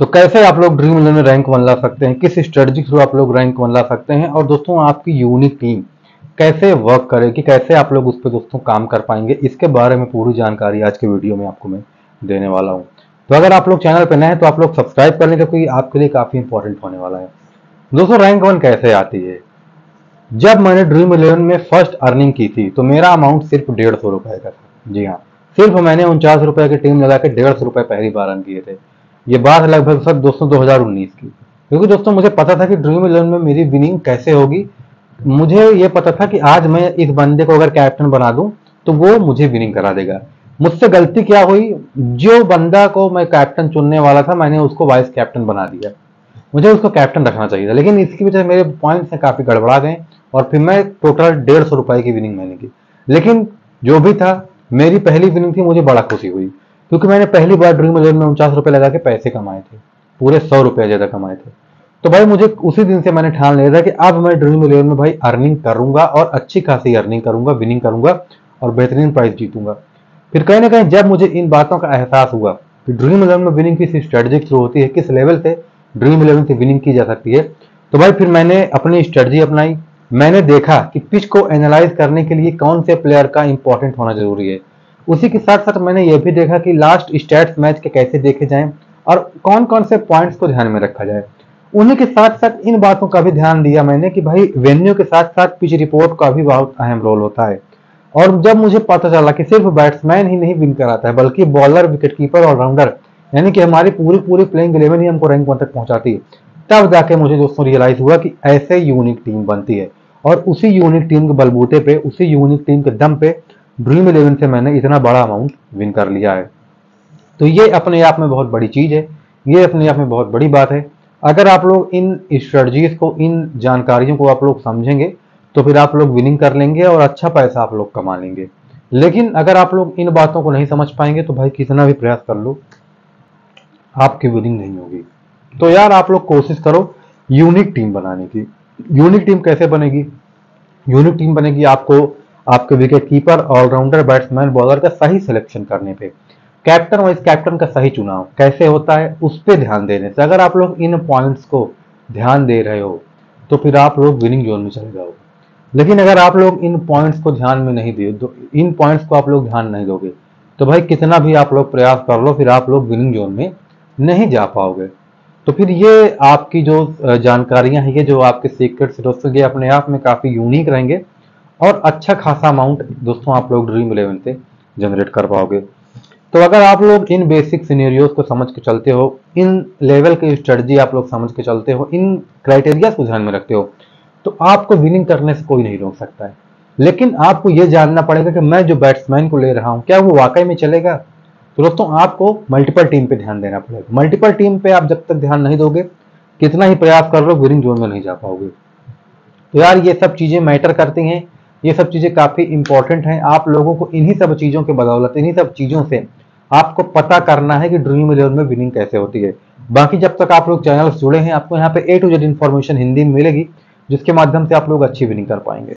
तो कैसे आप लोग ड्रीम इलेवन में रैंक वन ला सकते हैं? किस स्ट्रेटजी थ्रू आप लोग रैंक वन ला सकते हैं? और दोस्तों, आपकी यूनिक टीम कैसे वर्क करेगी? कैसे आप लोग उस पर दोस्तों काम कर पाएँगे? इसके बारे में पूरी जानकारी आज के वीडियो में आपको मैं देने वाला हूँ। तो अगर आप लोग चैनल पर नए हैं तो आप लोग सब्सक्राइब कर लें, क्योंकि आपके लिए काफ़ी इंपॉर्टेंट होने वाला है। दोस्तों रैंक वन कैसे आती है? जब मैंने ड्रीम इलेवन में फ़र्स्ट अर्निंग की थी तो मेरा अमाउंट सिर्फ़ डेढ़ सौ रुपए का था। जी हाँ सिर्फ़ मैंने उनचास रुपए की टीम लगा के डेढ़ सौ रुपए पहली बार अर्न किए थे। ये बात लगभग सर दोस्तों 2019 की। क्योंकि दोस्तों मुझे पता था कि ड्रीम इलेवन में मेरी विनिंग कैसे होगी। मुझे ये पता था कि आज मैं इस बंदे को अगर कैप्टन बना दूँ तो वो मुझे विनिंग करा देगा। मुझसे गलती क्या हुई? जो बंदा को मैं कैप्टन चुनने वाला था, मैंने उसको वाइस कैप्टन बना दिया। मुझे उसको कैप्टन रखना चाहिए था, लेकिन इसकी वजह से मेरे पॉइंट्स काफ़ी गड़बड़ा गए, और फिर मैं टोटल डेढ़ सौ रुपए की विनिंग मैंने की। लेकिन जो भी था, मेरी पहली विनिंग थी, मुझे बड़ा खुशी हुई। क्योंकि मैंने पहली बार ड्रीम इलेवन में उनचास रुपए लगा के पैसे कमाए थे। पूरे सौ रुपए ज़्यादा कमाए थे। तो भाई मुझे उसी दिन से मैंने ठान लिया था कि अब मैं ड्रीम इलेवन में भाई अर्निंग करूँगा और अच्छी खासी अर्निंग करूँगा विनिंग करूँगा और बेहतरीन प्राइस जीतूँगा। फिर कहीं ना कहीं जब मुझे इन बातों का एहसास हुआ कि ड्रीम इलेवन में विनिंग किस स्ट्रेटजी थ्रू होती है, किस लेवल से ड्रीम इलेवन से विनिंग की जा सकती है तो भाई फिर मैंने अपनी स्ट्रेटजी अपनाई। मैंने देखा कि पिच को एनालाइज करने के लिए कौन से प्लेयर का इंपॉर्टेंट होना ज़रूरी है। उसी के साथ साथ मैंने यह भी देखा कि लास्ट स्टैट्स मैच के कैसे देखे जाएँ और कौन कौन से पॉइंट्स को ध्यान में रखा जाए। उन्हीं के साथ साथ इन बातों का भी ध्यान दिया मैंने कि भाई वेन्यू के साथ साथ पिच रिपोर्ट का भी बहुत अहम रोल होता है। और जब मुझे पता चला कि सिर्फ़ बैट्समैन ही नहीं विन कराता है, बल्कि बॉलर विकेट कीपर ऑलराउंडर यानी कि हमारी पूरी पूरी प्लेइंग इलेवन ही हमको रैंक वन तक पहुंचाती है, तब जाके मुझे दोस्तों रियलाइज़ हुआ कि ऐसे यूनिक टीम बनती है। और उसी यूनिक टीम के बलबूते पे, उसी यूनिक टीम के दम पे ड्रीम इलेवन से मैंने इतना बड़ा अमाउंट विन कर लिया है। तो ये अपने आप में बहुत बड़ी चीज़ है। ये अपने आप में बहुत बड़ी बात है। अगर आप लोग इन स्ट्रेटजीज को, इन जानकारियों को आप लोग समझेंगे तो फिर आप लोग विनिंग कर लेंगे और अच्छा पैसा आप लोग कमा लेंगे। लेकिन अगर आप लोग इन बातों को नहीं समझ पाएँगे तो भाई कितना भी प्रयास कर लो, आपकी विनिंग नहीं होगी। तो यार आप लोग कोशिश करो यूनिक टीम बनाने की। यूनिक टीम कैसे बनेगी? यूनिक टीम बनेगी आपको आपके wicket keeper allrounder batsman bowler का सही सिलेक्शन करने पे। कैप्टन वाइस कैप्टन का सही चुनाव कैसे होता है, उस पर ध्यान देने से। अगर आप लोग इन पॉइंट्स को ध्यान दे रहे हो तो फिर आप लोग विनिंग जोन में चले जाओगे लेकिन अगर आप लोग इन पॉइंट्स को ध्यान में नहीं दिए इन पॉइंट्स को आप लोग ध्यान नहीं दोगे तो भाई कितना भी आप लोग प्रयास कर लो, फिर आप लोग विनिंग जोन में नहीं जा पाओगे। तो फिर ये आपकी जो जानकारियाँ हैं, ये जो आपके सीक्रेट्स दोस्तों, ये अपने आप में काफ़ी यूनिक रहेंगे। और अच्छा खासा अमाउंट दोस्तों आप लोग ड्रीम इलेवन से जनरेट कर पाओगे। तो अगर आप लोग इन बेसिक सिनेरियोज को समझ के चलते हो, इन लेवल की स्ट्रेटजी आप लोग समझ के चलते हो, इन क्राइटेरिया को ध्यान में रखते हो तो आपको विनिंग करने से कोई नहीं रोक सकता है। लेकिन आपको यह जानना पड़ेगा कि मैं जो बैट्समैन को ले रहा हूँ, क्या वो वाकई में चलेगा? तो दोस्तों आपको मल्टीपल टीम पे ध्यान देना पड़ेगा। मल्टीपल टीम पे आप जब तक ध्यान नहीं दोगे, कितना ही प्रयास कर लो विनिंग जोन में नहीं जा पाओगे। तो यार ये सब चीज़ें मैटर करती हैं। ये सब चीज़ें काफ़ी इंपॉर्टेंट हैं। आप लोगों को इन्हीं सब चीज़ों के बदौलत, इन्हीं सब चीज़ों से आपको पता करना है कि ड्रीम इलेवन में विनिंग कैसे होती है। बाकी जब तक आप लोग चैनल जुड़े हैं, आपको यहाँ पे A to Z information Hindi में मिलेगी, जिसके माध्यम से आप लोग अच्छी विनिंग कर पाएँगे।